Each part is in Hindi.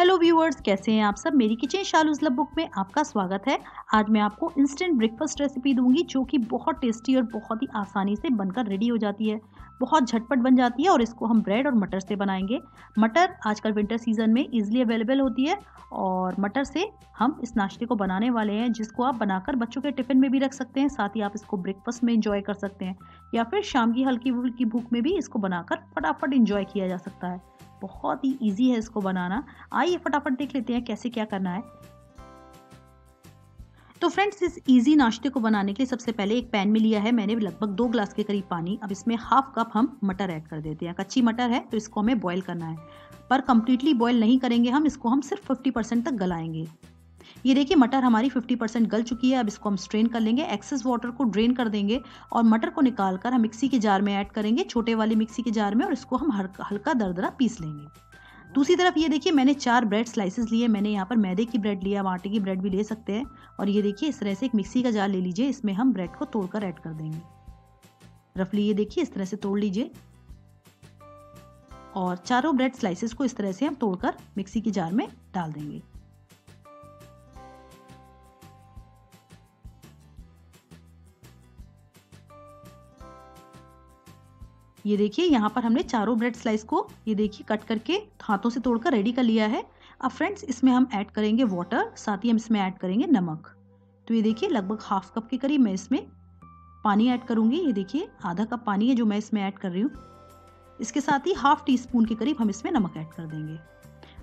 हेलो व्यूअर्स कैसे हैं आप सब? मेरी किचन शालूज लब बुक में आपका स्वागत है। आज मैं आपको इंस्टेंट ब्रेकफास्ट रेसिपी दूँगी, जो कि बहुत टेस्टी और बहुत ही आसानी से बनकर रेडी हो जाती है। बहुत झटपट बन जाती है और इसको हम ब्रेड और मटर से बनाएँगे। मटर आजकल विंटर सीज़न में इजीली अवेलेबल होती है और मटर से हम इस नाश्ते को बनाने वाले हैं, जिसको आप बनाकर बच्चों के टिफ़िन में भी रख सकते हैं, साथ ही आप इसको ब्रेकफास्ट में इंजॉय कर सकते हैं। या फिर शाम की हल्की फुल्की भूख में भी इसको बनाकर फटाफट इंजॉय किया जा सकता है। बहुत ही ईजी है इसको बनाना। आइए फटाफट देख लेते हैं कैसे क्या करना है। तो फ्रेंड्स इस इजी नाश्ते को बनाने के लिए सबसे पहले एक पैन में लिया है मैंने लगभग दो ग्लास के करीब पानी। अब इसमें हाफ़ कप हम मटर ऐड कर देते हैं। कच्ची मटर है तो इसको हमें बॉईल करना है। पर कम्प्लीटली बॉईल नहीं करेंगे हम, इसको हम सिर्फ़ 50 परसेंट तक गलाएँगे। ये देखिए, मटर हमारी 50 परसेंट गल चुकी है, अब इसको हम स्ट्रेन कर लेंगे एक्सेस वाटर को ड्रेन कर देंगे और मटर को निकाल कर हम मिक्सी के जार में ऐड करेंगे, छोटे वाले मिक्सी के जार में और इसको हम हल्का दरदरा पीस लेंगे। दूसरी तरफ़ ये देखिए, मैंने चार ब्रेड स्लाइसेस लिए, मैंने यहाँ पर मैदे की ब्रेड लिया, आटे की ब्रेड भी ले सकते हैं और ये देखिए, इस तरह से एक मिक्सी का जार ले लीजिए, इसमें हम ब्रेड को तोड़कर ऐड कर देंगे। रफली ये देखिए, इस तरह से तोड़ लीजिए। और चारों ब्रेड स्लाइसेस को इस तरह से हम तोड़कर मिक्सी के जार में डाल देंगे। ये देखिए, यहाँ पर हमने चारों ब्रेड स्लाइस को, ये देखिए कट करके हाथों से तोड़कर रेडी कर लिया है। अब फ्रेंड्स इसमें हम ऐड करेंगे वाटर साथ ही हम इसमें ऐड करेंगे नमक। तो ये देखिए, लगभग हाफ़ कप के करीब मैं इसमें पानी ऐड करूँगी। ये देखिए, आधा कप पानी है जो मैं इसमें ऐड कर रही हूँ। इसके साथ ही हाफ़ टी स्पून के करीब हम इसमें नमक ऐड कर देंगे।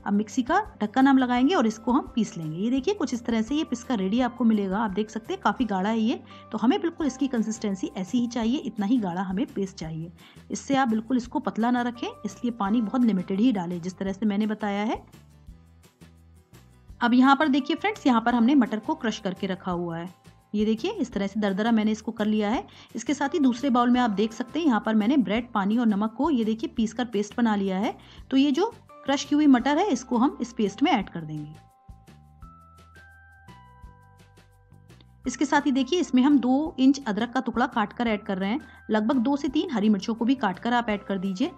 अब मिक्सी का ढक्कन हम लगाएँगे और इसको हम पीस लेंगे। ये देखिए, कुछ इस तरह से ये पिसका रेडी आपको मिलेगा। आप देख सकते हैं, काफ़ी गाढ़ा है ये। तो हमें बिल्कुल इसकी कंसिस्टेंसी ऐसी ही चाहिए, इतना ही गाढ़ा हमें पेस्ट चाहिए। इससे आप बिल्कुल इसको पतला ना रखें, इसलिए पानी बहुत लिमिटेड ही डालें, जिस तरह से मैंने बताया है। अब यहाँ पर देखिए फ्रेंड्स यहाँ पर हमने मटर को क्रश करके रखा हुआ है। ये देखिए, इस तरह से दरदरा मैंने इसको कर लिया है। इसके साथ ही दूसरे बाउल में आप देख सकते हैं, यहाँ पर मैंने ब्रेड पानी और नमक को, ये देखिए पीस कर पेस्ट बना लिया है। तो ये जो क्रश की हुई मटर है, इसको हम इस पेस्ट में ऐड कर देंगे। इसके साथ ही देखिए, इसमें हम दो इंच अदरक का टुकड़ा काट कर ऐड कर रहे हैं। लगभग दो से तीन हरी मिर्चों को भी काट कर आप ऐड कर दीजिए।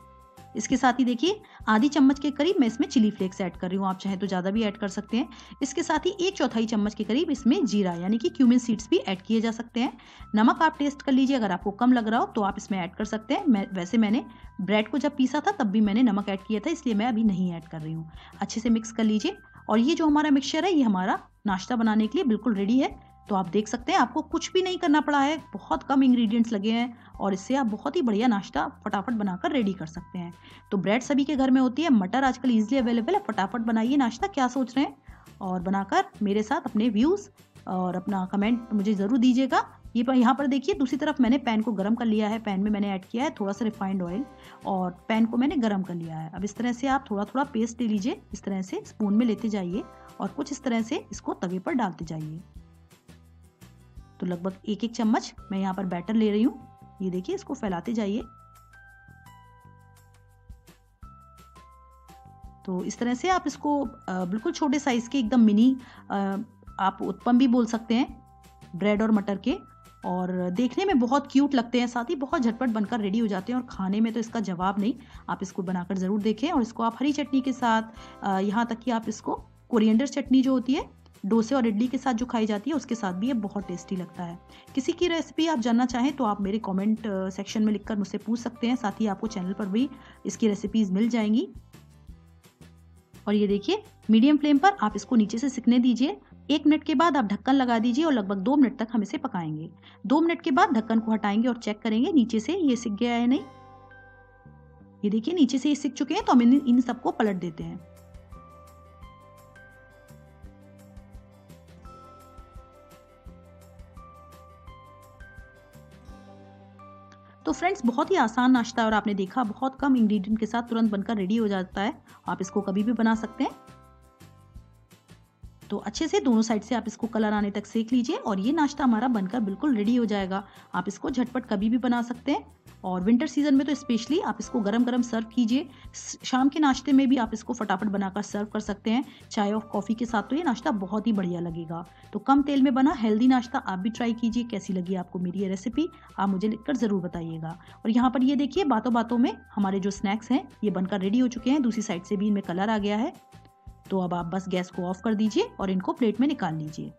इसके साथ ही देखिए, आधी चम्मच के करीब मैं इसमें चिली फ्लेक्स ऐड कर रही हूँ, आप चाहे तो ज़्यादा भी ऐड कर सकते हैं। इसके साथ ही एक चौथाई चम्मच के करीब इसमें जीरा, यानी कि क्यूमिन सीड्स भी ऐड किए जा सकते हैं। नमक आप टेस्ट कर लीजिए, अगर आपको कम लग रहा हो तो आप इसमें ऐड कर सकते हैं। मैं, वैसे मैंने ब्रेड को जब पीसा था, तब भी मैंने नमक ऐड किया था, इसलिए मैं अभी नहीं ऐड कर रही हूँ। अच्छे से मिक्स कर लीजिए। और ये जो हमारा मिक्सचर है, ये हमारा नाश्ता बनाने के लिए बिल्कुल रेडी है। तो आप देख सकते हैं, आपको कुछ भी नहीं करना पड़ा है, बहुत कम इंग्रेडिएंट्स लगे हैं और इससे आप बहुत ही बढ़िया नाश्ता फटाफट बनाकर रेडी कर सकते हैं। तो ब्रेड सभी के घर में होती है, मटर आजकल ईजिली अवेलेबल है, फटाफट बनाइए नाश्ता, क्या सोच रहे हैं? और बनाकर मेरे साथ अपने व्यूज़ और अपना कमेंट मुझे ज़रूर दीजिएगा। ये पर यहाँ पर देखिए, दूसरी तरफ़ मैंने पैन को गर्म कर लिया है पैन में मैंने ऐड किया है थोड़ा सा रिफाइंड ऑयल और पैन को मैंने गर्म कर लिया है। अब इस तरह से आप थोड़ा थोड़ा पेस्ट ले लीजिए, इस तरह से स्पून में लेते जाइए और कुछ इस तरह से इसको तवे पर डालते जाइए। तो लगभग एक एक चम्मच मैं यहाँ पर बैटर ले रही हूँ। ये देखिए, इसको फैलाते जाइए। तो इस तरह से आप इसको बिल्कुल छोटे साइज़ के, एकदम मिनी आप उत्पम भी बोल सकते हैं ब्रेड और मटर के। और देखने में बहुत क्यूट लगते हैं, साथ ही बहुत झटपट बनकर रेडी हो जाते हैं और खाने में तो इसका जवाब नहीं। आप इसको बनाकर ज़रूर देखें और इसको आप हरी चटनी के साथ यहाँ तक कि आप इसको कोरिएंडर चटनी जो होती है डोसे और इडली के साथ जो खाई जाती है, उसके साथ भी ये बहुत टेस्टी लगता है। किसी की रेसिपी आप जानना चाहें तो आप मेरे कमेंट सेक्शन में लिखकर मुझसे पूछ सकते हैं, साथ ही आपको चैनल पर भी इसकी रेसिपीज़ मिल जाएँगी। और ये देखिए मीडियम फ्लेम पर आप इसको नीचे से सिकने दीजिए। एक मिनट के बाद आप ढक्कन लगा दीजिए और लगभग दो मिनट तक हम इसे पकाएँगे। दो मिनट के बाद ढक्कन को हटाएँगे और चेक करेंगे, नीचे से ये सिक गया है नहीं। ये देखिए, नीचे से ये सिक चुके हैं तो हम इन सबको पलट देते हैं। तो फ्रेंड्स बहुत ही आसान नाश्ता है और आपने देखा, बहुत कम इंग्रेडिएंट के साथ तुरंत बनकर रेडी हो जाता है। आप इसको कभी भी बना सकते हैं। तो अच्छे से दोनों साइड से आप इसको कलर आने तक सेक लीजिए और ये नाश्ता हमारा बनकर बिल्कुल रेडी हो जाएगा। आप इसको झटपट कभी भी बना सकते हैं। और विंटर सीज़न में तो स्पेशली आप इसको गरम गरम सर्व कीजिए। शाम के नाश्ते में भी आप इसको फटाफट बनाकर सर्व कर सकते हैं। चाय और कॉफ़ी के साथ तो ये नाश्ता बहुत ही बढ़िया लगेगा। तो कम तेल में बना हेल्दी नाश्ता आप भी ट्राई कीजिए, कैसी लगी आपको मेरी ये रेसिपी, आप मुझे लिखकर ज़रूर बताइएगा। और यहाँ पर ये देखिए बातों बातों में हमारे जो स्नैक्स हैं, ये बनकर रेडी हो चुके हैं। दूसरी साइड से भी इनमें कलर आ गया है। तो अब आप बस गैस को ऑफ़ कर दीजिए और इनको प्लेट में निकाल लीजिए।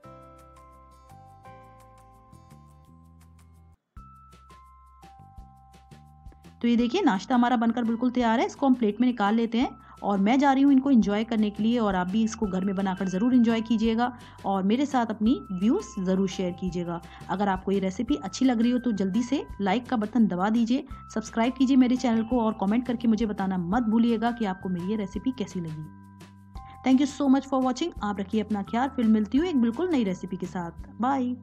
तो ये देखिए, नाश्ता हमारा बनकर बिल्कुल तैयार है। इसको हम प्लेट में निकाल लेते हैं और मैं जा रही हूँ इनको इन्जॉय करने के लिए और आप भी इसको घर में बनाकर ज़रूर इन्जॉय कीजिएगा और मेरे साथ अपनी व्यूज़ ज़रूर शेयर कीजिएगा। अगर आपको ये रेसिपी अच्छी लग रही हो तो जल्दी से लाइक का बटन दबा दीजिए सब्सक्राइब कीजिए मेरे चैनल को और कॉमेंट करके मुझे बताना मत भूलिएगा कि आपको मेरी ये रेसिपी कैसी लगी। Thank you so much for watching आप रखिए अपना ख्याल। फिर मिलती हूँ एक बिल्कुल नई रेसिपी के साथ। बाय